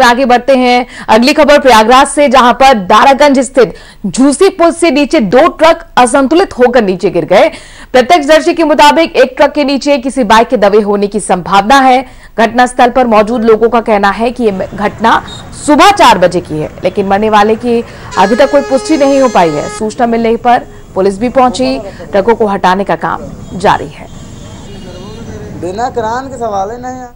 में आगे बढ़ते हैं। अगली खबर प्रयागराज से, जहाँ पर दारागंज स्थित झूसी पुल से नीचे दो ट्रक असंतुलित होकर नीचे गिर गए। प्रत्यक्षदर्शी के मुताबिक, एक ट्रक के नीचे किसी बाइक के दबे होने की संभावना है। घटनास्थल पर मौजूद लोगों का कहना है कि यह घटना सुबह चार बजे की है, लेकिन मरने वाले की अभी तक कोई पुष्टि नहीं हो पाई है। सूचना मिलने पर पुलिस भी पहुँची। ट्रकों को हटाने का काम जारी है। बिना करान के सवाल ही नहीं है।